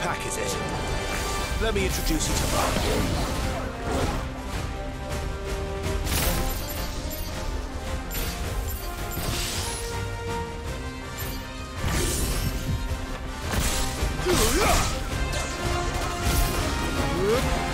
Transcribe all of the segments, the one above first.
pack, is it? Let me introduce you to. Over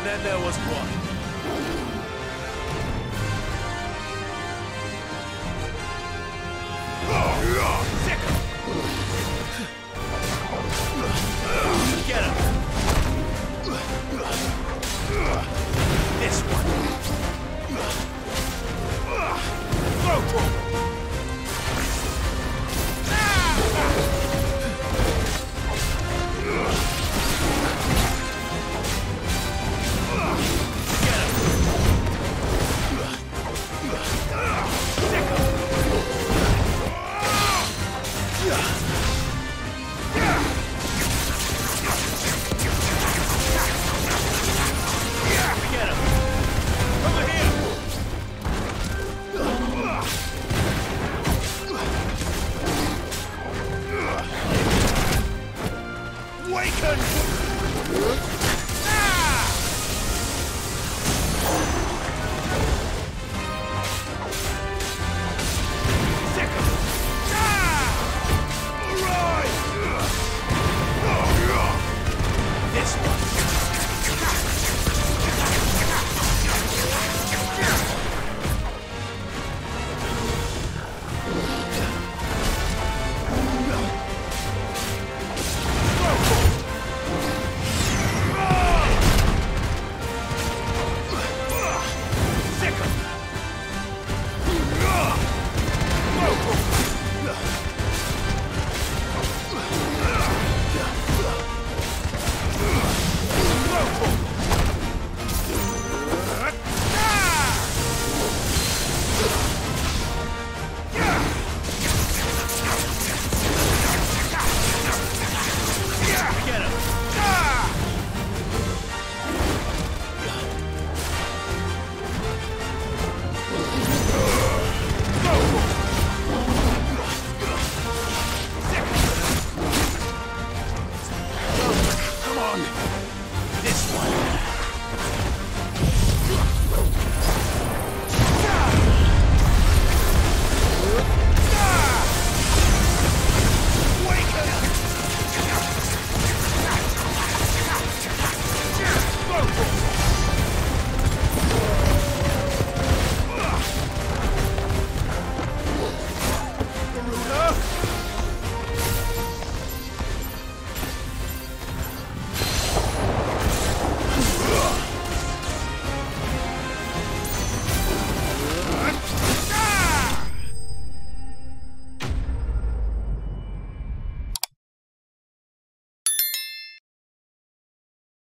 and then there was blood. Get him! This one! Uhum.